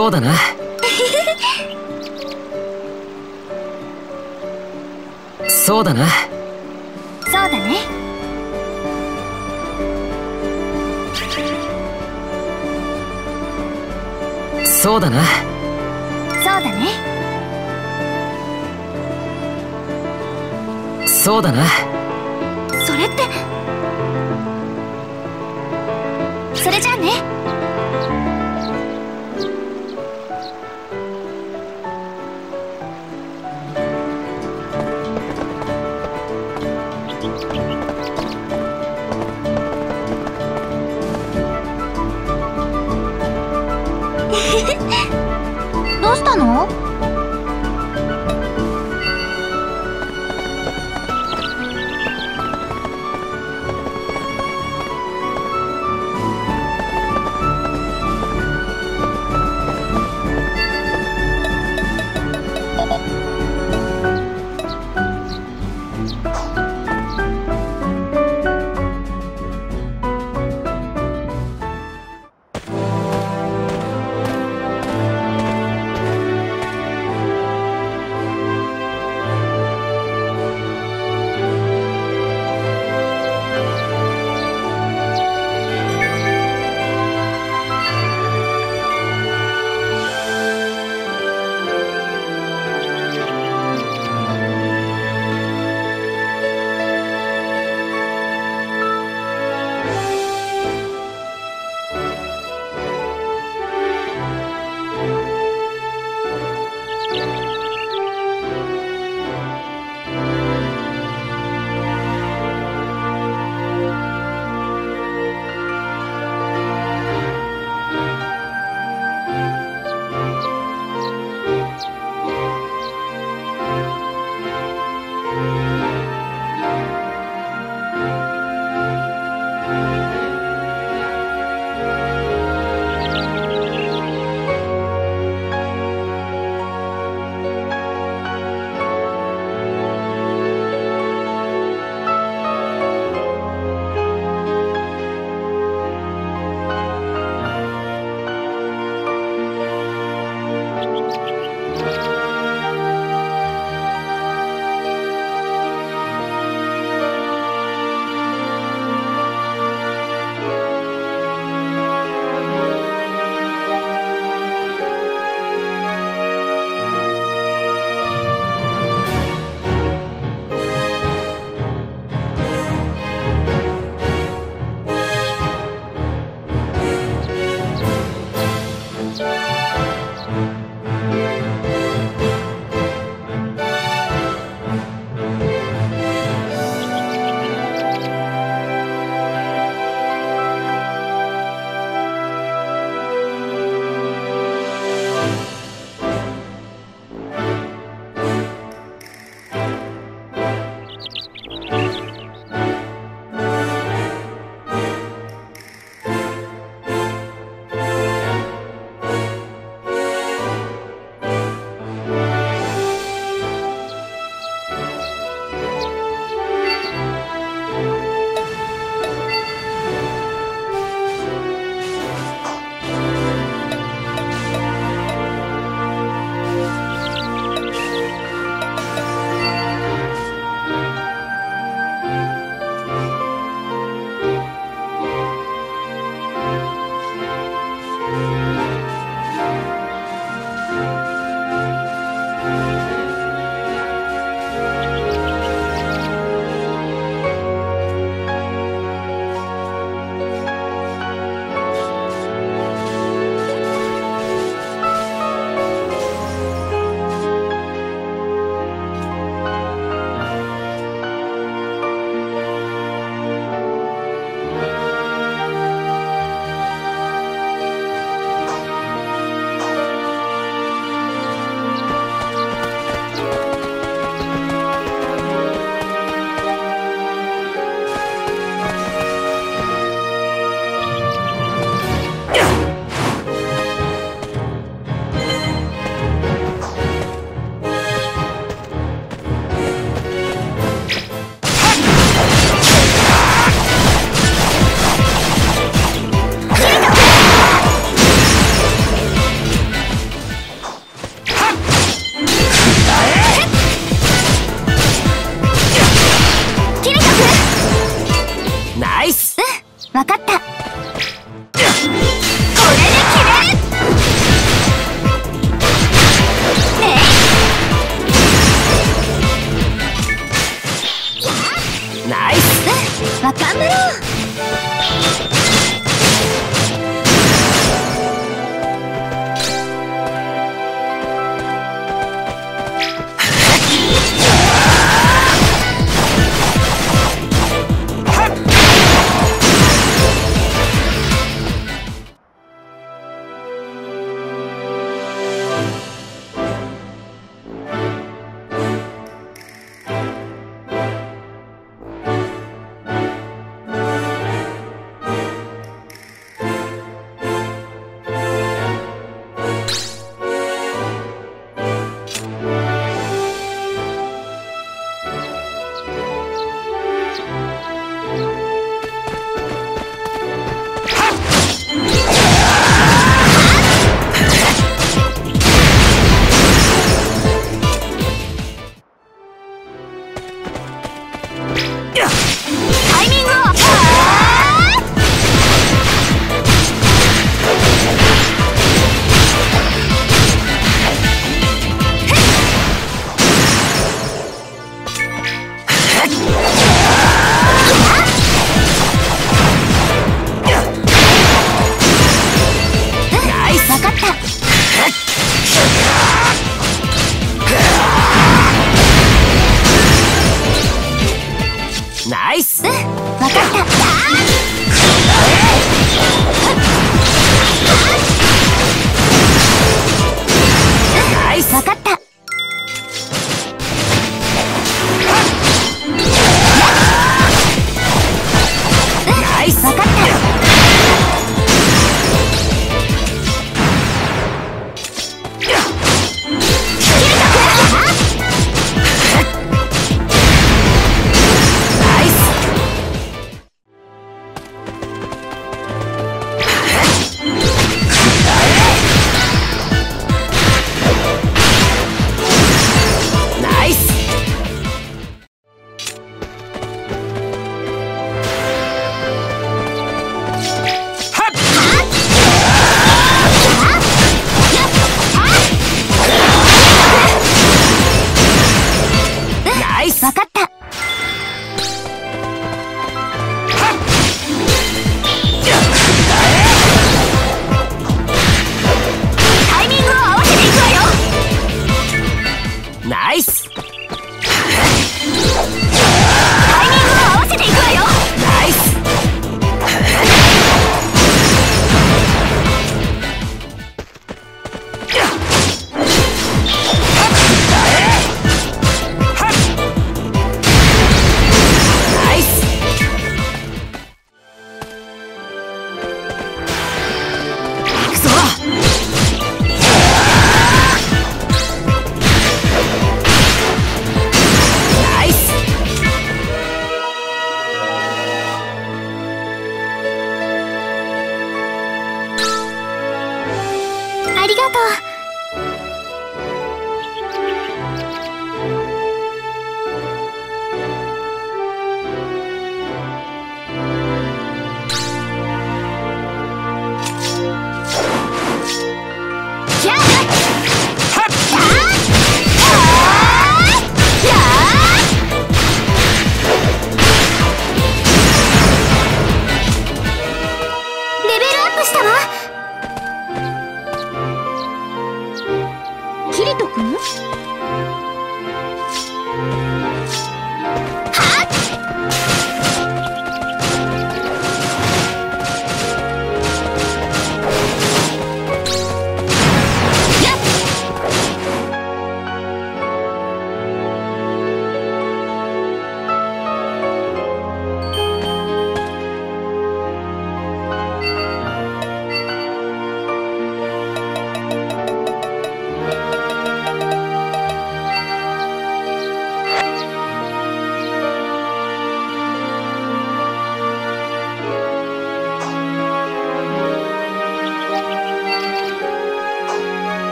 そうだな。そうだな。そうだね。そうだな。そうだね。そうだな。それって。それじゃあね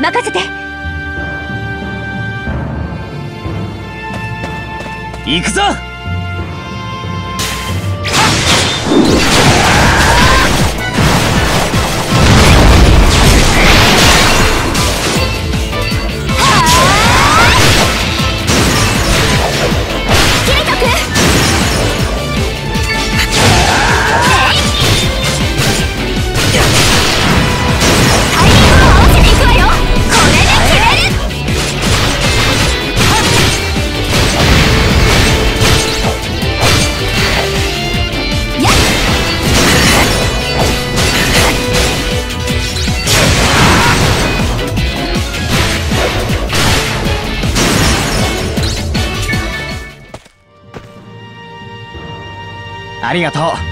任せて。行くぞ！ありがとう。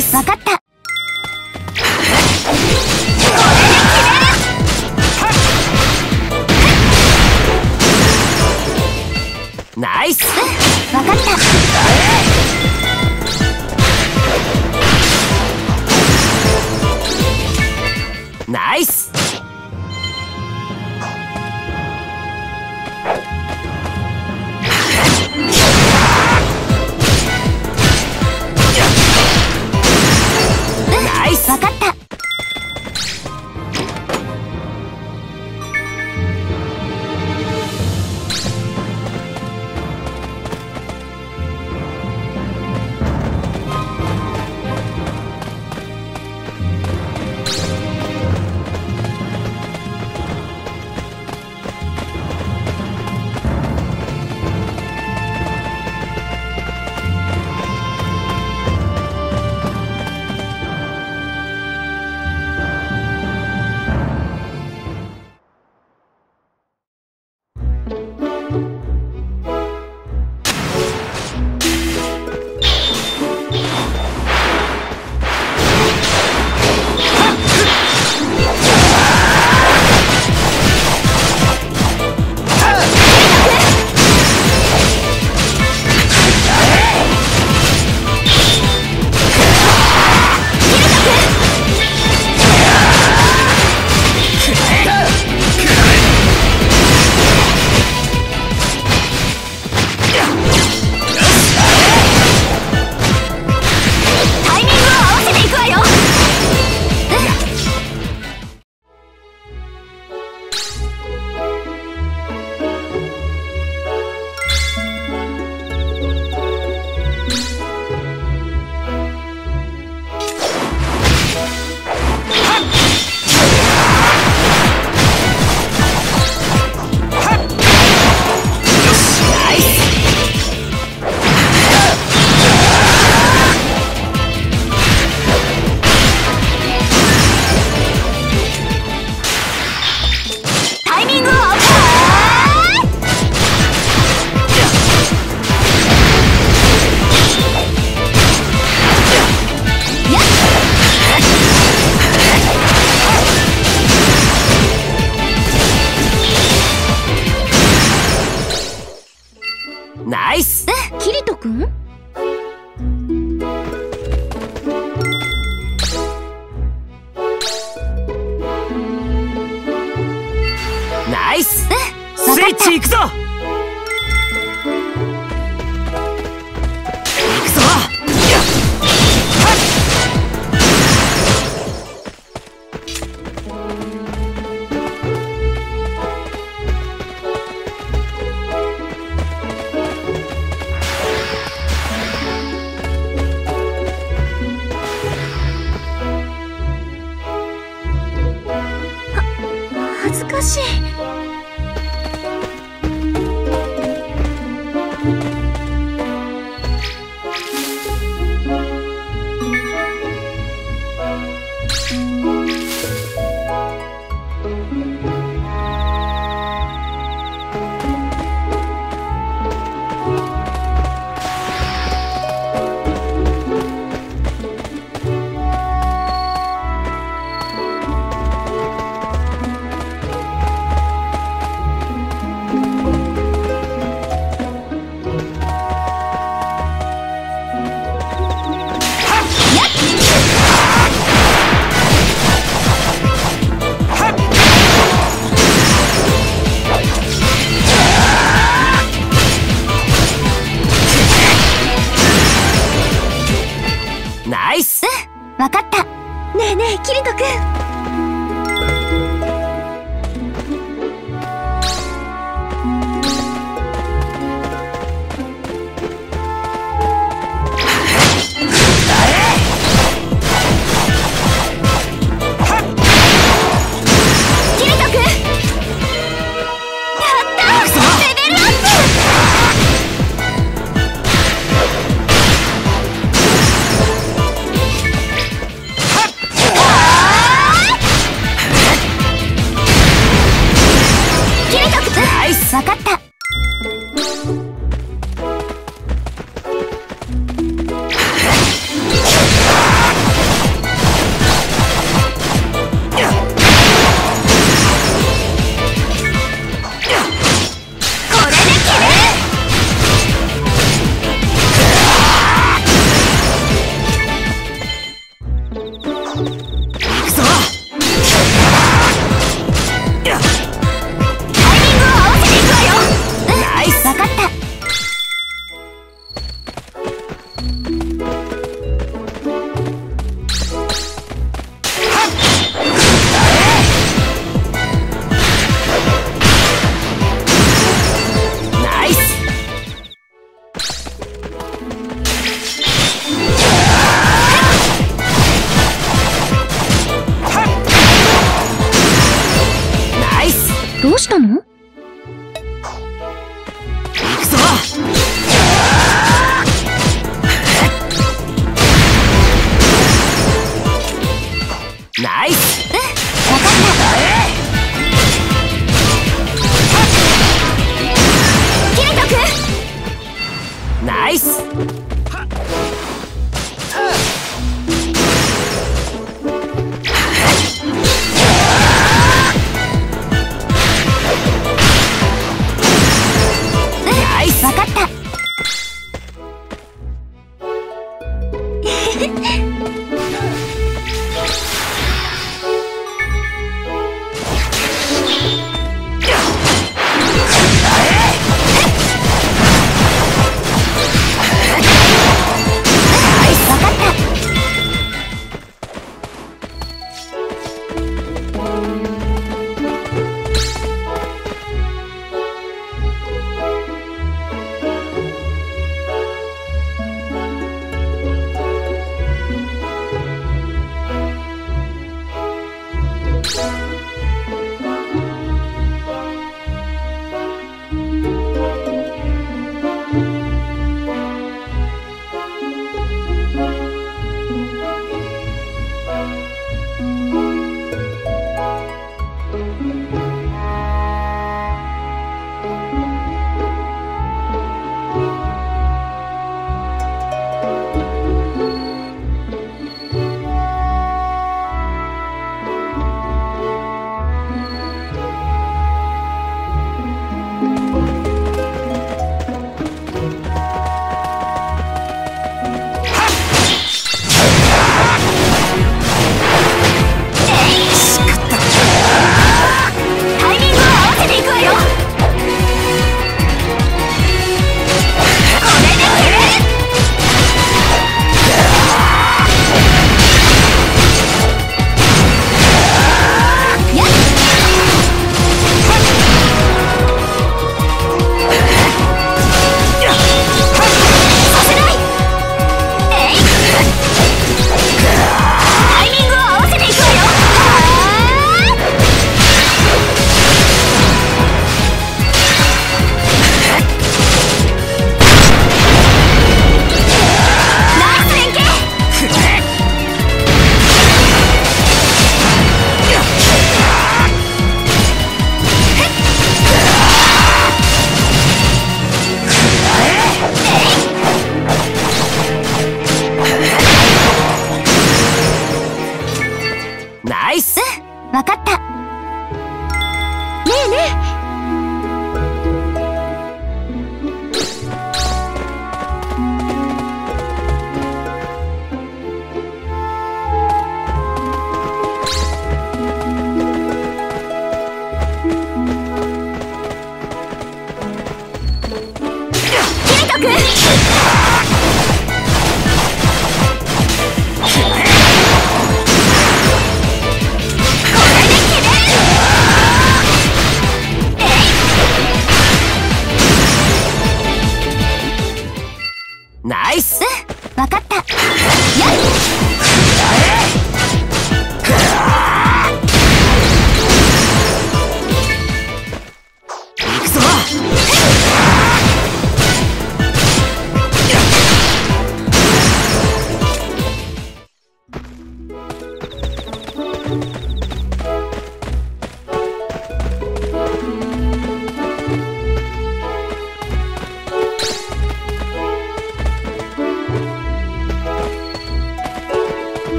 ナイスわかった。